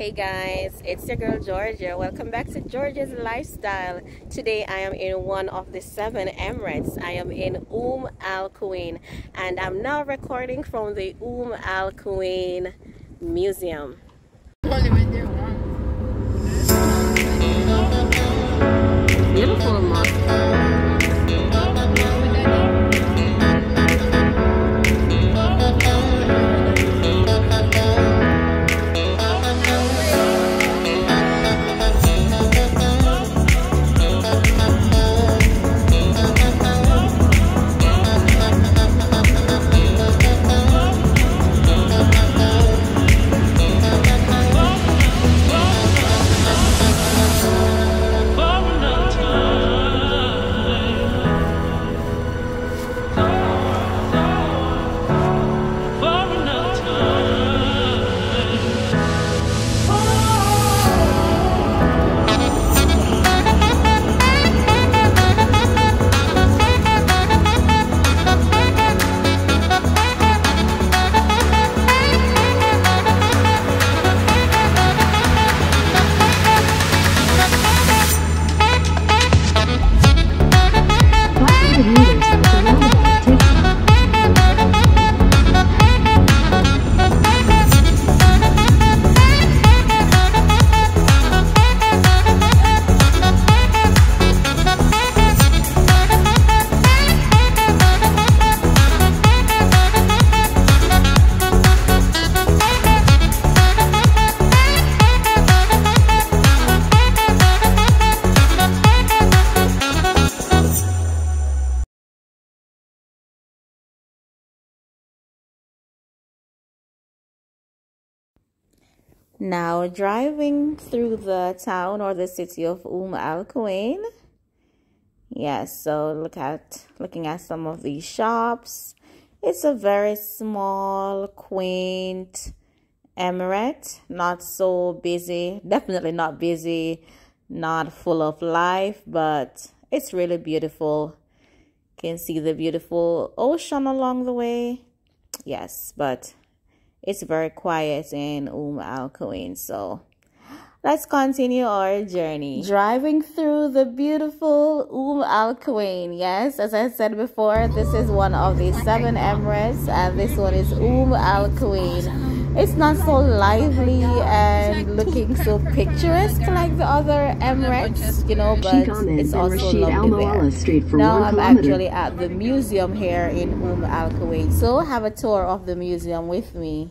Hey guys, it's your girl Georgia. Welcome back to Georgia's Lifestyle. Today I am in one of the seven Emirates. I am in Umm Al Quwain and I'm now recording from the Umm Al Quwain Museum. Beautiful Now driving through the town or the city of Umm Al Quwain. Yes, so look at looking at some of these shops. It's a very small, quaint emirate. Not so busy. Definitely not busy. Not full of life, but it's really beautiful. Can see the beautiful ocean along the way. Yes, but it's very quiet in Um Al Quwain. So let's continue our journey. Driving through the beautiful Um Al Quwain. Yes, as I said before, this is one of the seven Emirates, and this one is Um Al Quwain it's not so lively and looking so picturesque like the other Emirates, you know, but it's also lovely there. Now I'm actually at the museum here in Umm Al Quwain, so have a tour of the museum with me.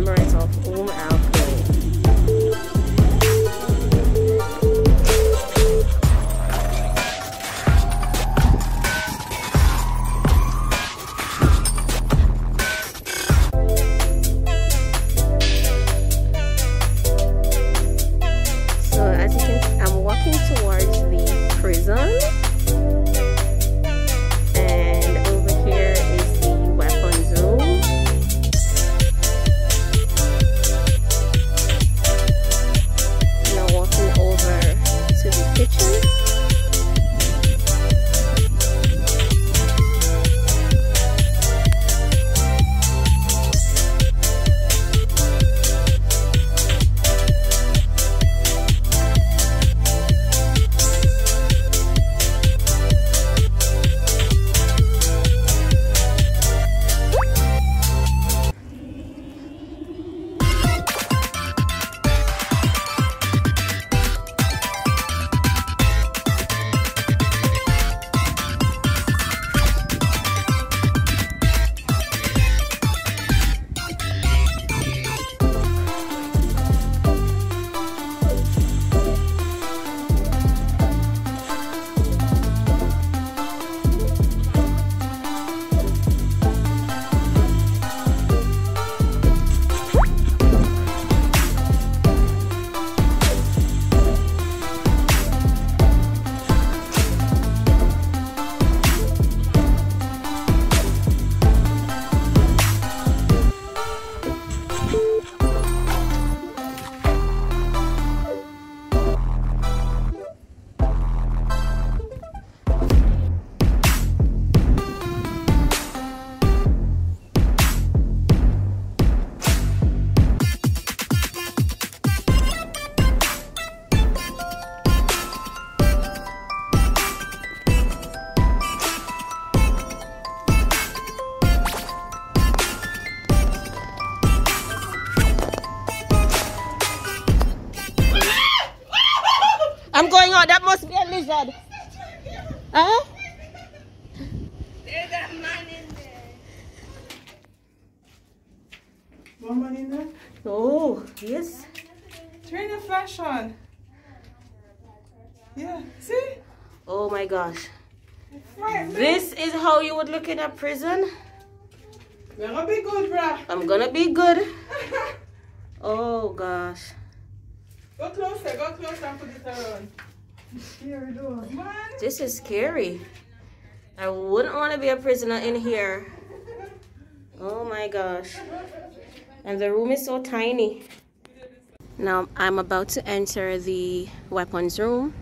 remembrance of all Oh, yes. Turn the flash on. Yeah, see? Oh my gosh. Right, This is how you would look in a prison. We're gonna be good, bruh. I'm gonna be good. Oh gosh. go closer, go closer and put it around. Scary door. Man. This is scary. I wouldn't want to be a prisoner in here. Oh my gosh. And the room is so tiny. Now I'm about to enter the weapons room.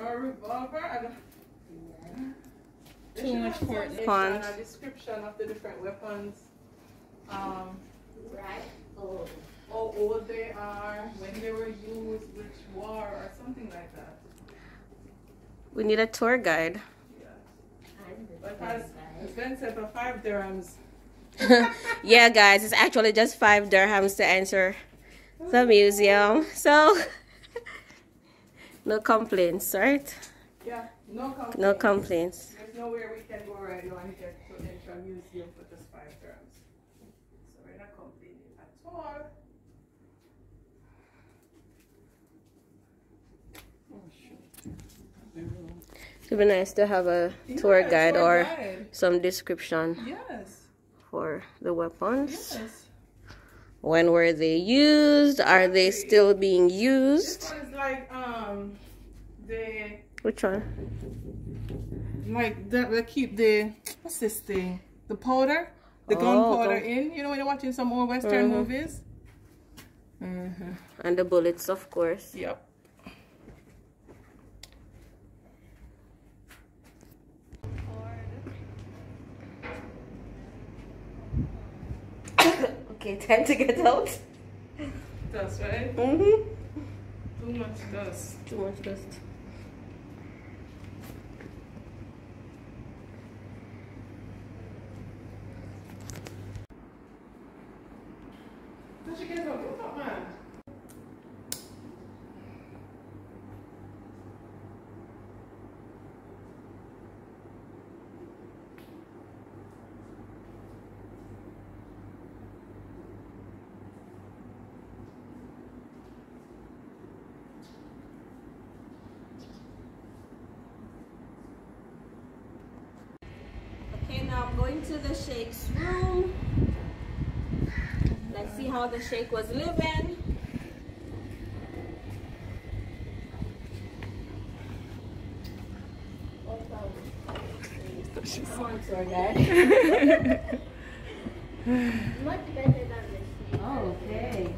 Or revolver. I don't- They Too much have some important. Fun. A description of the different weapons. Um, Oh, how old they are, when they were used, which war, or something like that. We need a tour guide. But as Ben said, for five dirhams. yeah, guys, it's actually just five dirhams to enter the museum. So, no complaints, right? Yeah, no complaints. No complaints. There's nowhere we can go right now and get to enter a museum for just five dirhams. So we're not complaining at all. It would be nice to have a tour guide tour or guide. some description Yes, for the weapons. yes. When were they used? Are they still being This used? one is like um the Which one? like that they keep the what's this thing? The powder? The Oh, gunpowder gun- in. You know when you're watching some old western Mhm. movies? Mm-hmm. And the bullets, of course. Yep. Okay, time to get out. That's right. Mm-hmm. Too much dust. Too much dust. Going to the Sheikh's room. Let's see how the Sheikh was living. Come on, tour. Much better than this. Oh, okay.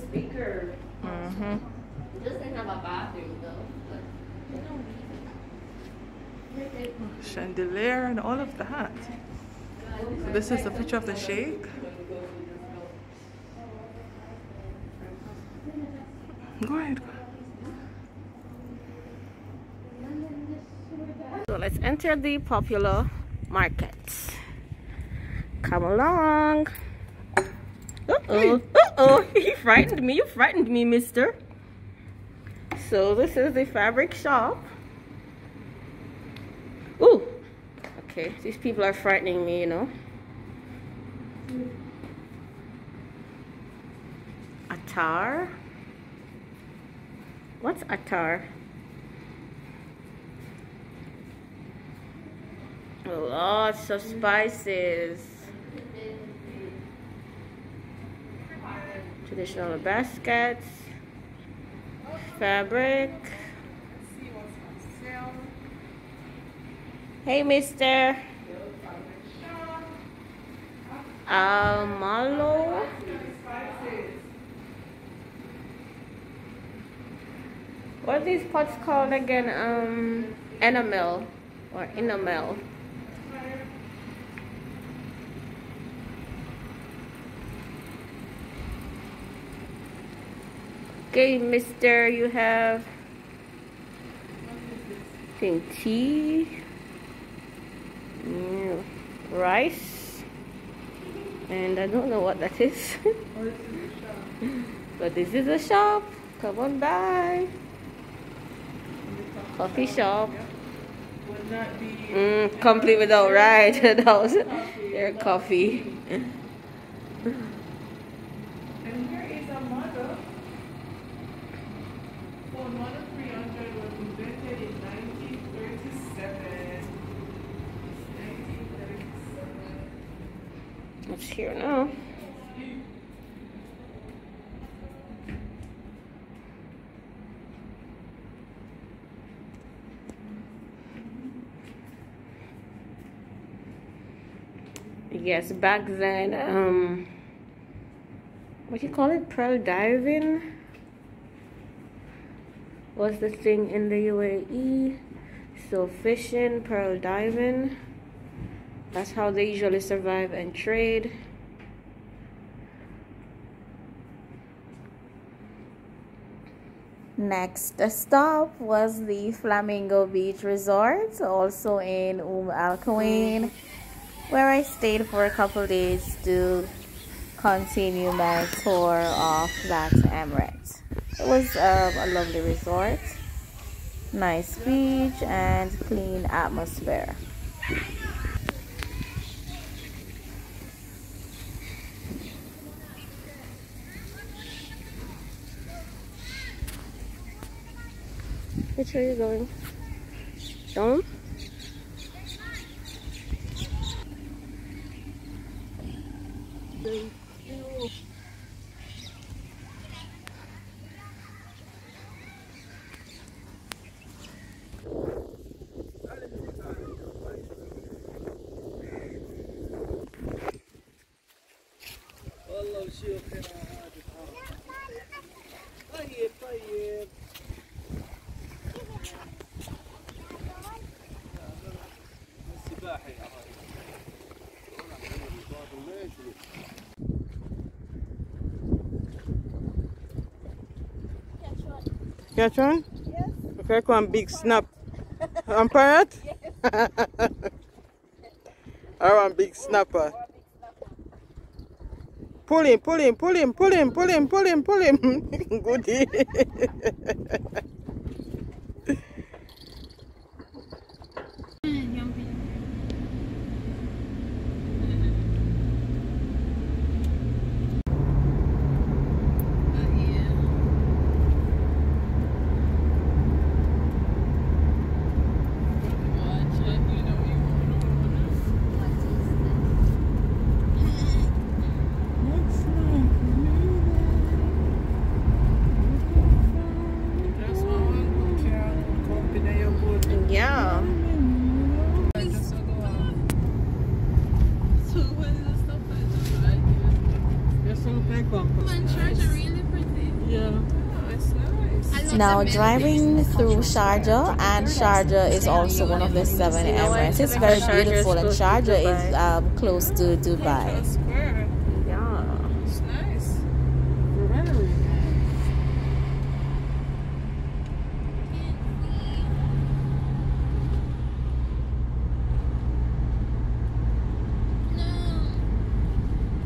Speaker. Mm-hmm. It doesn't have a bathroom though. But you don't need it. Chandelier and all of that. So this is a picture of the sheikh. Go ahead. So let's enter the popular market. Come along. Uh-oh. Uh-oh. You frightened me. You frightened me, mister. So this is the fabric shop. Okay. These people are frightening me, you know. Attar. What's attar? Lots of spices. Traditional baskets. Fabric. See what's on sale. Hey, mister. Almalo. What are these pots called again? Um, enamel or enamel. Okay, mister, you have think tea. Yeah. rice. And I don't know what that is. but this is a shop. Come on by. Coffee shop. Would not be Mm, complete without right. without their coffee. And here is a model. For Model 300 was invented in 1937. 1937. It's here now. Yes, back then, um, what do you call it? Pearl diving was the thing in the UAE. So fishing, pearl diving. That's how they usually survive and trade. Next stop was the Flamingo Beach Resort, also in Umm Al Quwain, where I stayed for a couple days to continue my tour of that emirate. It was um, a lovely resort, nice beach, and clean atmosphere. Which way are you going? Down? السباحة يا Catch one? Yes. Okay, come big snap. On parrot? I want big snapper. Pull him, pull him, pull him, pull him, pull him, pull him, pull him. Goodie. Now driving through Sharjah, and Sharjah is also one of the seven emirates. It's very beautiful, and Sharjah is um, close to Dubai. Square. Yeah. It's nice. Very nice.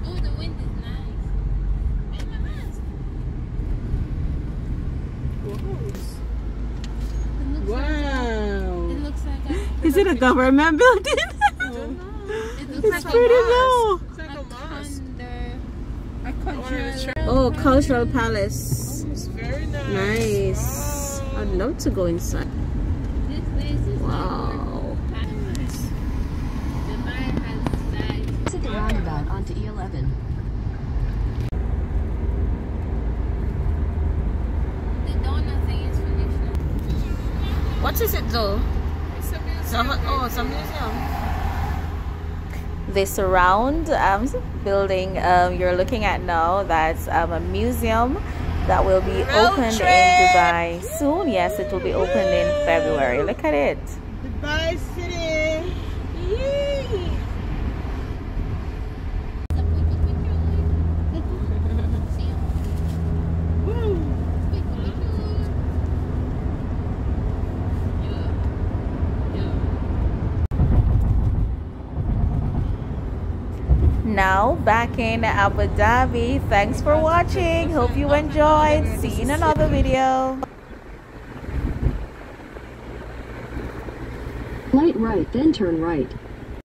Oh, the wind is nice. Where's my mask? It looks Wow. It looks like a, Is it a government building? it looks it's like pretty a low. It's like a mosque. a cultural. Oh, cultural palace. It's very nice. Nice. Wow. I'd love to go inside. This place is Wow. Dubai has the roundabout onto E E11. the donut thing is finished. now. What is it though? It's a museum. Some, oh, a museum. The surround um, building um, you're looking at now, that's um, a museum that will be opened in Dubai soon. Yes, it will be opened in February. Look at it. Dubai City. Yay. Woo. now back in Abu Dhabi. Thanks for watching. Hope you enjoyed. See you in another video. Light right, then turn right.